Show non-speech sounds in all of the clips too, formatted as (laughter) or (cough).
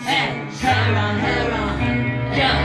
Hey, hair on, hair on, yeah.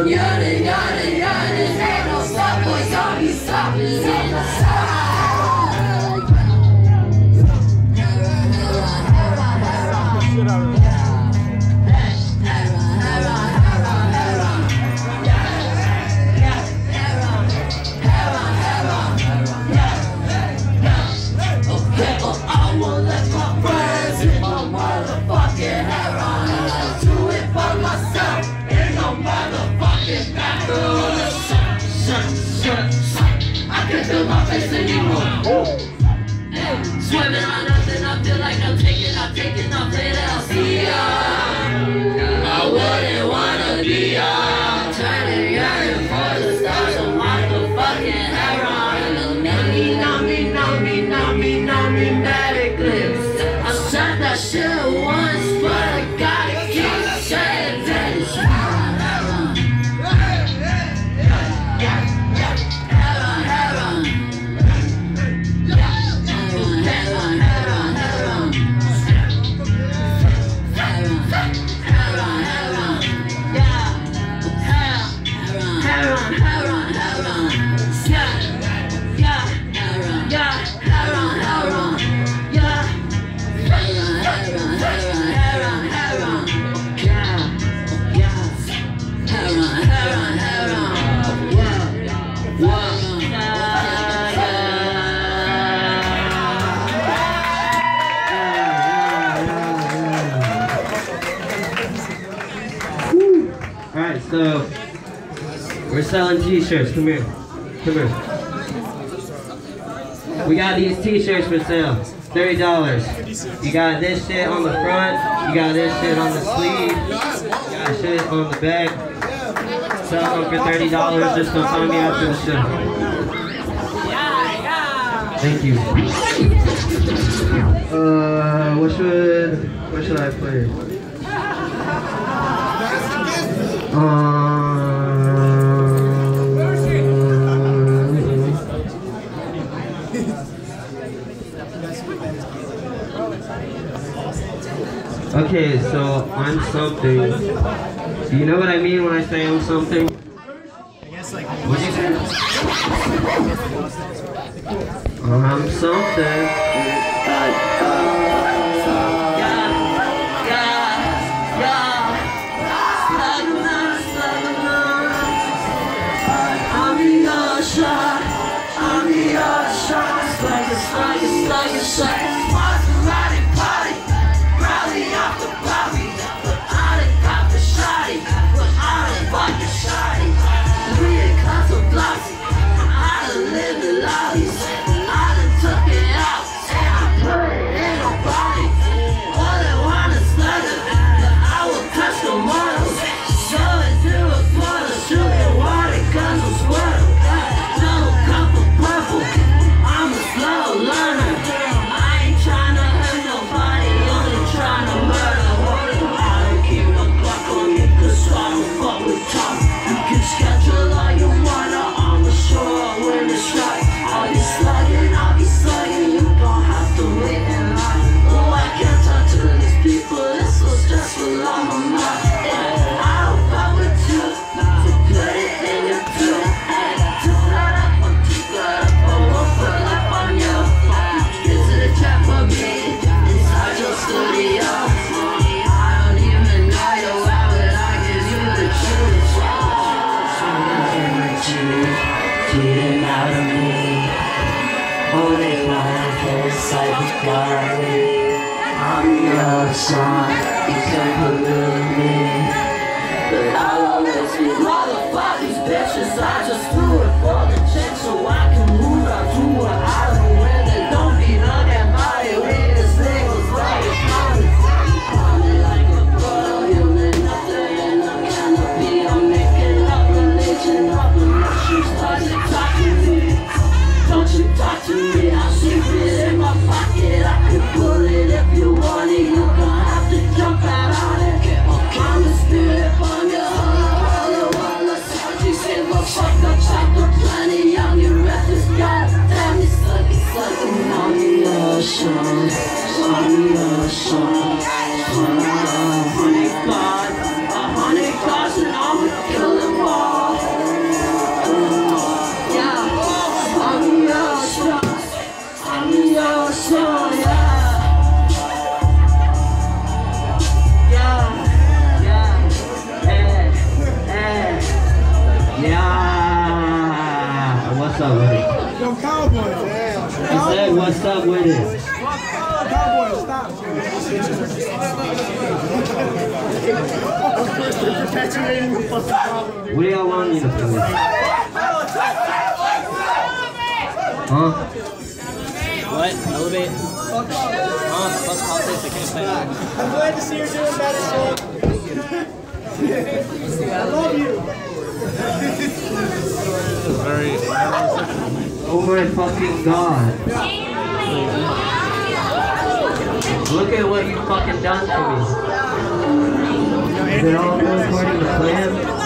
I'm yawning, yawning, yawning. Ain't no stop, boy, zombie, stop, stopping. till my face anymore. Swimming on nothing, I feel like I'm taking, I'm taking, I'm playing out. See ya. I wouldn't. Alright, so we're selling t-shirts. Come here. Come here. We got these t-shirts for sale. $30. You got this shit on the front. You got this shit on the sleeve. You got shit on the back. Sell them for $30. Just come find me after the show. Thank you. Uh, what should, what should I play? Um, (laughs) okay, so I'm something. Do you know what I mean when I say I'm something? Shake psychotic I'm your son, you can't believe me. But I'll always be motherfuckers, bitches, I just threw it Yo, Cowboy. He said, what's up with it? Cowboy, stop. You're perpetuating the Huh? What? Elevate? Fuck off. Huh? Fuck I'm glad to see you're doing better, so... over my fucking God. Look at what you fucking done to me. Is it all according to plan?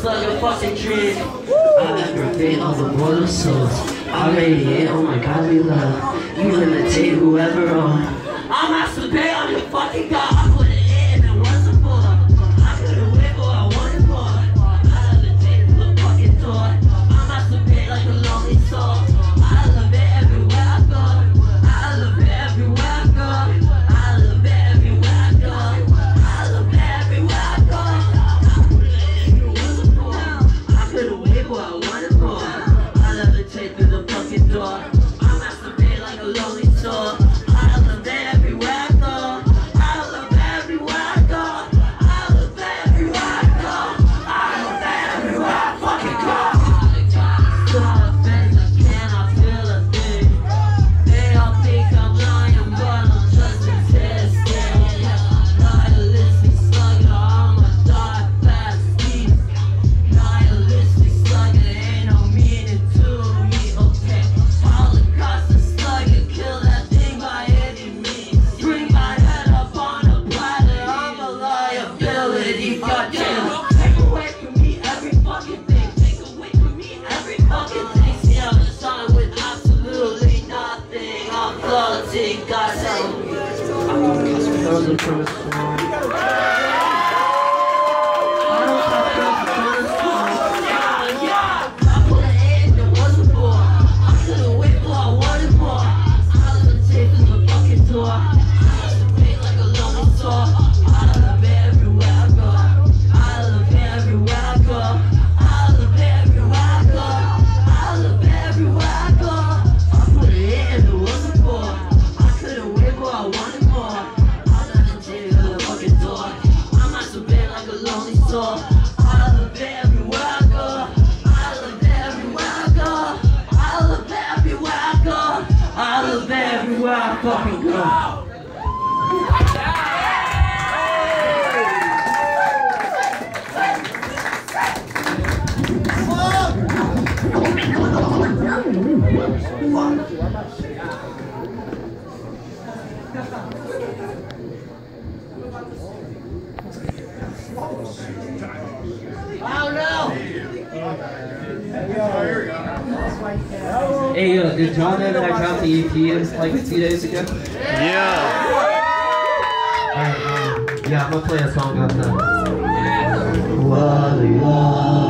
slug a fucking tree. I've her fade all the boiled souls. I radiate, oh my god, we love. You imitate whoever on. I'm not to pay on your fucking god. 是 Christmas. Hey, yo, did John that I dropped the EP like two days ago? Yeah. Um, yeah, I'm gonna play a song off that. Walia, you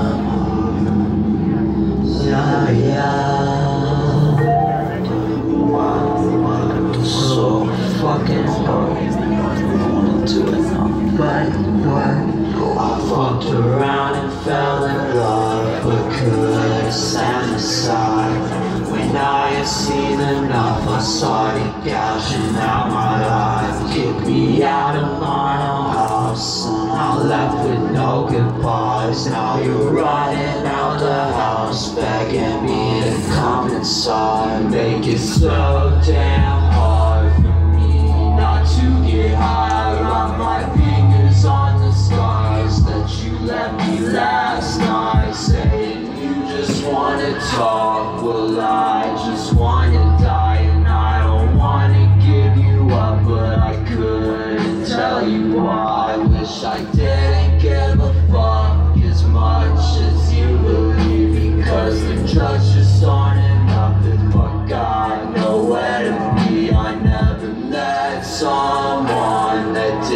Inside. Make it so damn hard for me not to get high. Run my fingers on the scars that you left me last night. Saying you just wanna talk. Well, I just wanna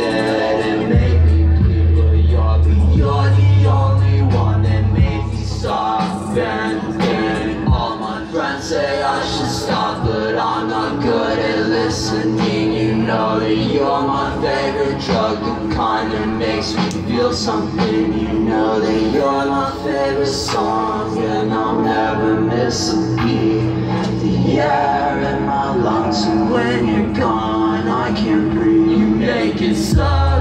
that didn't make me. But you're the, you're the only one that made me stop and think. All my friends say I should stop, but I'm not good at listening. You know that you're my favorite drug, the kind that makes me feel something. You know that you're my favorite song, and I'll never miss a beat. The air in my lungs, and when you're gone, I can't breathe. Make it so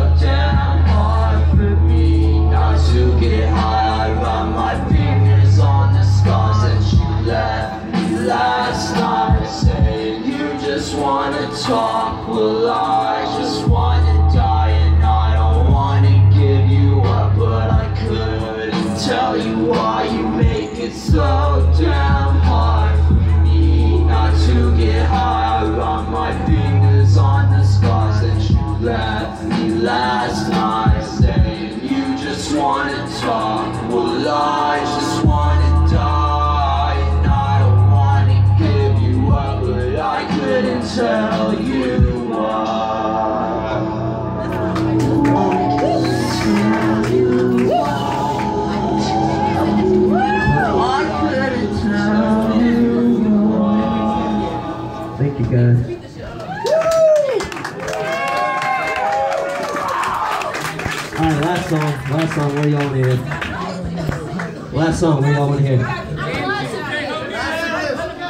Last song. Do y'all want to hear?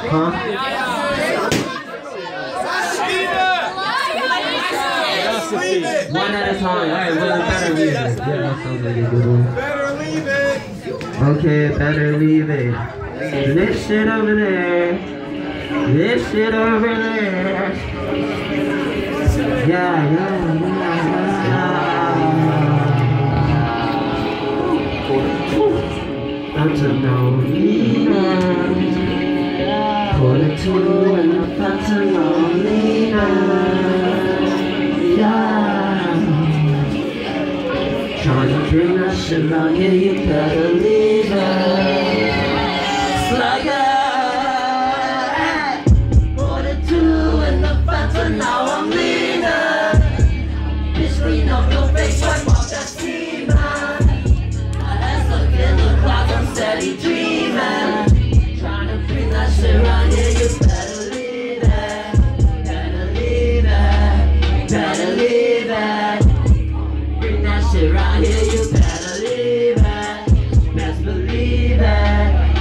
Huh? One at a time. Alright, well, better leave it. Yeah, that sounds like a good one. Better leave it. Okay, better leave it. This shit over there. This shit over there. Yeah, yeah, yeah. Antonina. Put a two in the Antonina. Yeah. Trying to that shit out here, you better leave it. Slugger,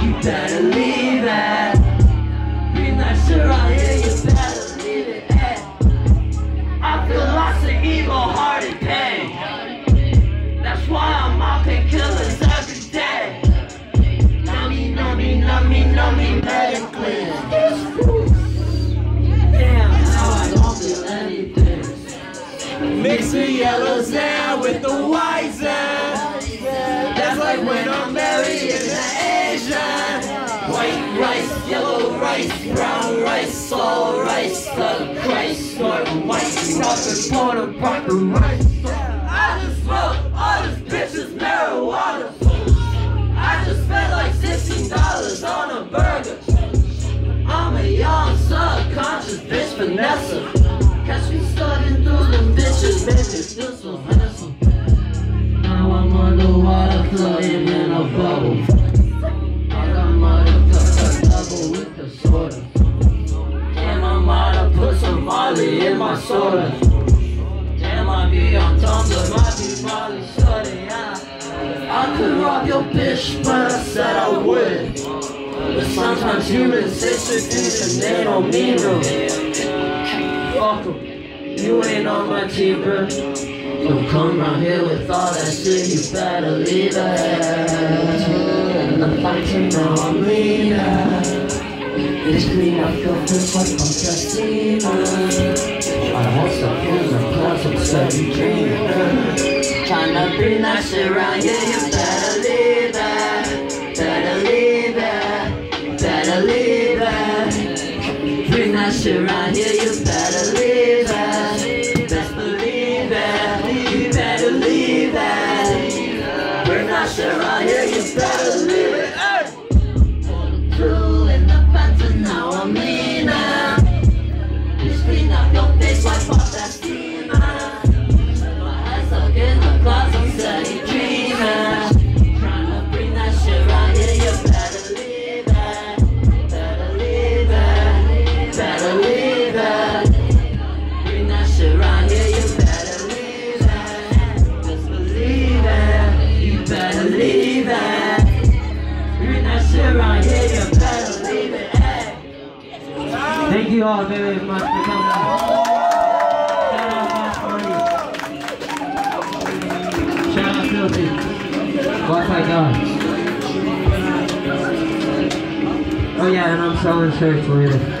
You better leave it. You're not sure I hear you better leave it. Hey. I lots of evil, heart pain. That's why I'm mopping killers every day. Nummy, nummy, nummy, nummy. Damn, I don't feel anything. Mix the yellows there with the whites. That's like when. Rice, brown rice, all rice, the Christ, or white, proper, porter, proper rice. I just smoke all this bitches marijuana. I just spent like sixteen dollars on a burger. I'm a young subconscious bitch Vanessa. Catch me studying through them bitches, baby, feel so handsome. Now I'm underwater, floating in a bubble. I got motherfucker with the soda. Damn, I might have put some Molly in my soda. Damn, I be on Tumblr, might be Molly soda, yeah. I could rob your bitch, but I said I wouldn't. But sometimes humans certain things and they don't mean them. Fuck 'em. You ain't on my team, bro. Don't come around here with all that shit, you better leave it. I'm fighting now, I'm. It's clean up your I'm just. I fools and plans, I'm steady dreaming. Tryna bring that around here, you better leave it. Better leave it. Better leave it. Bring that shit around you all very much for coming out. Oh yeah, and I'm selling shirts later.